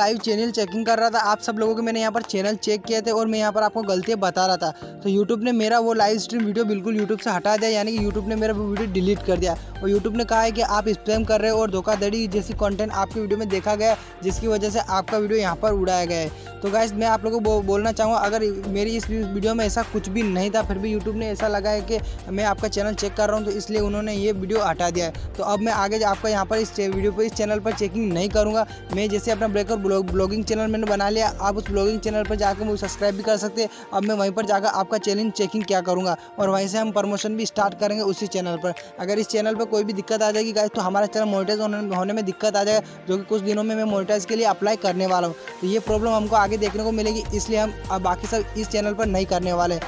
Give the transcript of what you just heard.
Live channel checking कर रहा था। आप सब लोगों के मैंने यहाँ पर चैनल चेक किए थे और मैं यहाँ पर आपको गलतियाँ बता रहा था। तो यूट्यूब ने मेरा वो लाइव स्ट्रीम वीडियो बिल्कुल यूट्यूब से हटा दिया, यानी कि यूट्यूब ने मेरा वो वीडियो डिलीट कर दिया। और यूट्यूब ने कहा है कि आप स्पैम कर रहे हो और धोखाधड़ी जैसी कॉन्टेंट आपकी वीडियो में देखा गया, जिसकी वजह से आपका वीडियो यहाँ पर उड़ाया गया है। तो गाइज़ मैं आप लोगों को बोलना चाहूँगा, अगर मेरी इस वीडियो में ऐसा कुछ भी नहीं था, फिर भी यूट्यूब ने ऐसा लगा है कि मैं आपका चैनल चेक कर रहा हूँ तो इसलिए उन्होंने ये वीडियो हटा दिया है। तो अब मैं आगे आपका यहाँ पर इस वीडियो पर, इस चैनल पर चेकिंग नहीं करूँगा। मैं जैसे अपना ब्रेकर ब्लॉगिंग चैनल मैंने बना लिया, आप उस ब्लॉगिंग चैनल पर जाकर मुझे सब्सक्राइब भी कर सकते अब मैं वहीं पर जाकर आपका चैलेंज चेकिंग क्या करूँगा, और वहीं से हम प्रमोशन भी स्टार्ट करेंगे उसी चैनल पर। अगर इस चैनल पर कोई भी दिक्कत आ जाएगी गाइज़ तो हमारा चैनल मोनिटाइज होने में दिक्कत आ जाएगा, जो कि कुछ दिनों में मैं मोनिटाइज के लिए अप्लाई करने वाला हूँ। तो ये प्रॉब्लम हमको आगे देखने को मिलेगी, इसलिए हम अब बाकी सब इस चैनल पर नहीं करने वाले।